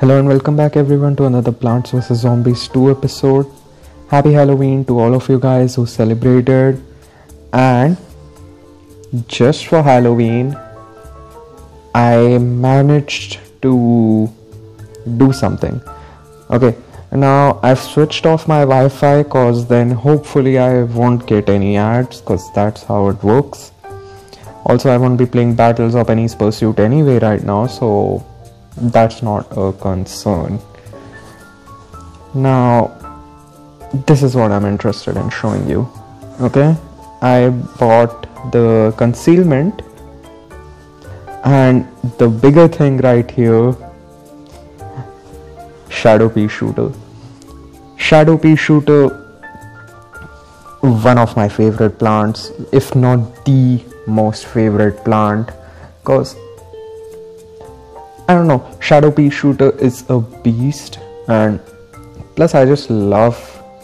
Hello and welcome back everyone to another Plants vs Zombies 2 episode. Happy Halloween to all of you guys who celebrated and just for Halloween I managed to do something. Okay, now I've switched off my Wi-Fi cause then hopefully I won't get any ads cause that's how it works. Also I won't be playing Battles of any Pursuit anyway right now so that's not a concern. Now, this is what I'm interested in showing you. Okay, I bought the concealment, and the bigger thing right here shadow pea shooter. Shadow pea shooter, one of my favorite plants, if not the most favorite plant, because I don't know, Shadow Pea Shooter is a beast, and plus, I just love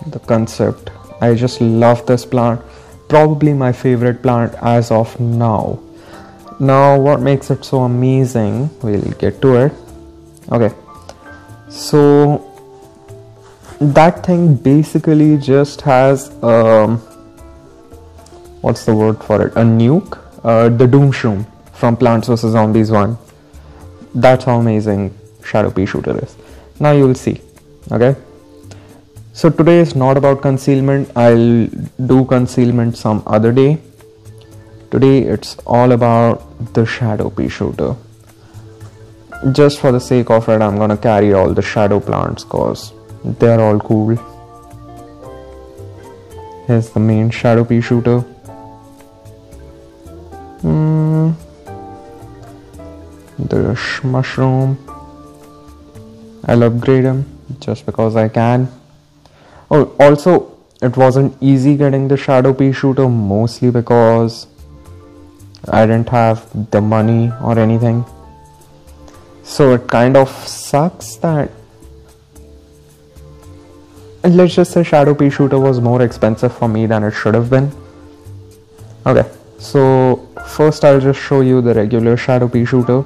the concept. I just love this plant, probably my favorite plant as of now. Now, what makes it so amazing? We'll get to it. Okay, so that thing basically just has um, what's the word for it? A nuke, uh, the Doom Shroom from Plants vs Zombies 1 that's how amazing shadow pea shooter is. Now you will see okay? So today is not about concealment. I'll do concealment some other day. Today it's all about the shadow pea shooter. Just for the sake of it i'm gonna carry all the shadow plants cause they're all cool. Here's the main shadow pea shooter. Mm the mushroom. I'll upgrade him just because I can. Oh also it wasn't easy getting the shadow pea shooter mostly because I didn't have the money or anything. So it kind of sucks that let's just say shadow pea shooter was more expensive for me than it should have been. Okay so first I'll just show you the regular shadow pea shooter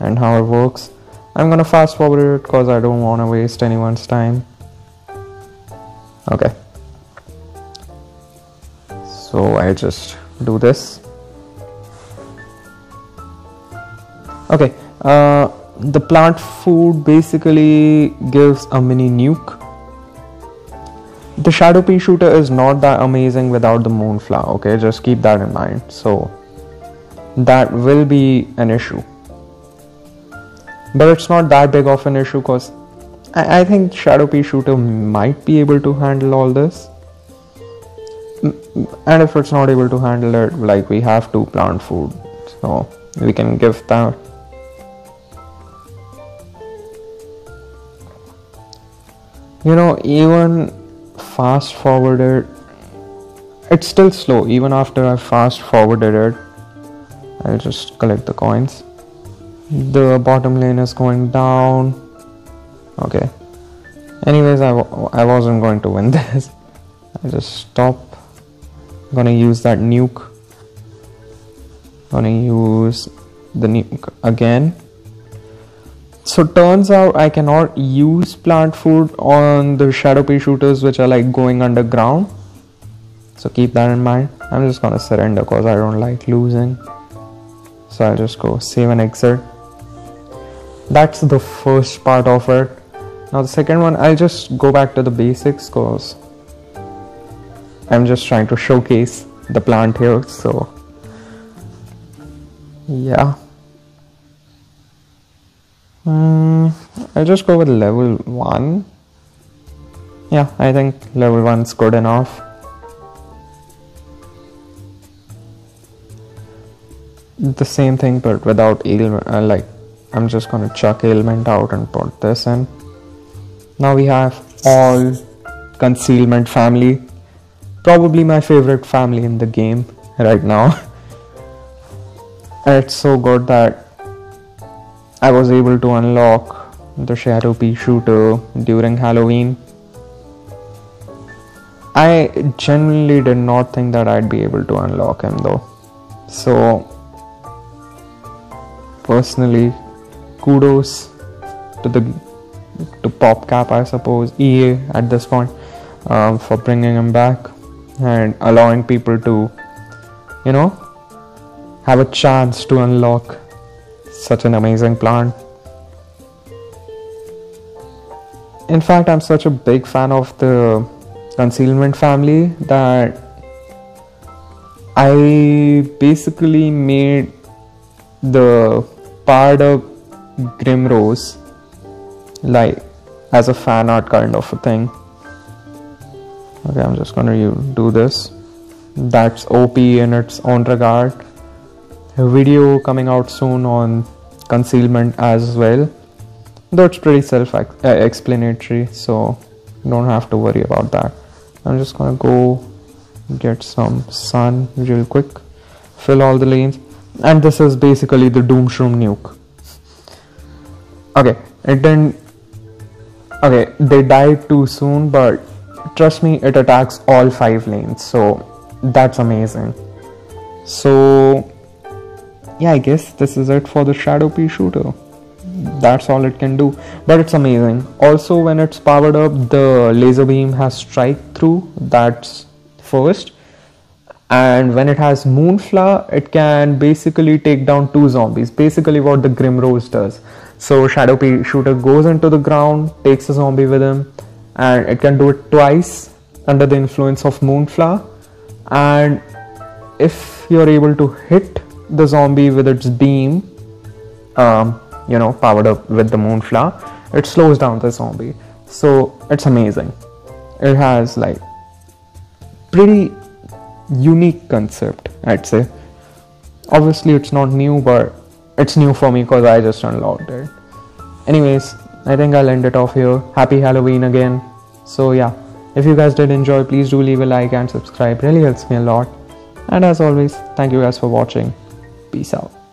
and how it works. I'm gonna fast forward it because I don't want to waste anyone's time. Okay. So I just do this. Okay. Uh, the plant food basically gives a mini nuke. The shadow pea shooter is not that amazing without the moonflower. Okay, just keep that in mind. So that will be an issue but it's not that big of an issue because I, I think Shadow Pea Shooter might be able to handle all this. And if it's not able to handle it, like we have to plant food, so we can give that. You know, even fast forwarded, it's still slow. Even after I fast forwarded it, I'll just collect the coins the bottom lane is going down. Okay. Anyways I w- I wasn't going to win this. I just stop. Gonna use that nuke. Gonna use the nuke again. So turns out I cannot use plant food on the shadow pea shooters which are like going underground. So keep that in mind. I'm just gonna surrender because I don't like losing. So I'll just go save and exit that's the first part of it. Now the second one i'll just go back to the basics because i'm just trying to showcase the plant here so yeah. Mm, i'll just go with level 1 yeah i think level 1's good enough. The same thing but without uh, like I'm just gonna chuck ailment out and put this in. Now we have all concealment family. Probably my favorite family in the game right now. it's so good that I was able to unlock the Shadow Pea shooter during Halloween. I genuinely did not think that I'd be able to unlock him though. So, personally, kudos to the to PopCap, I suppose, EA at this point, um, for bringing him back and allowing people to, you know, have a chance to unlock such an amazing plant. In fact, I'm such a big fan of the concealment family that I basically made the part of Grimrose like as a fan art kind of a thing. Okay, I'm just gonna do this. That's OP in its own regard. A video coming out soon on concealment as well though it's pretty self uh, explanatory so don't have to worry about that i'm just gonna go get some sun real quick fill all the lanes and this is basically the doomshroom nuke okay it didn't okay they died too soon but trust me it attacks all five lanes so that's amazing. So yeah i guess this is it for the shadow pea shooter. That's all it can do but it's amazing. Also when it's powered up the laser beam has strike through that's first. And when it has moonflower it can basically take down two zombies basically what the Grimrose does so shadow shooter goes into the ground takes a zombie with him and it can do it twice under the influence of moonflower. And if you're able to hit the zombie with its beam um, you know powered up with the moonflower it slows down the zombie. So it's amazing. It has like pretty unique concept i'd say. Obviously it's not new but it's new for me because i just unlocked it. Anyways i think i'll end it off here. Happy halloween again. So yeah. If you guys did enjoy please do leave a like and subscribe. Really helps me a lot. And as always thank you guys for watching. Peace out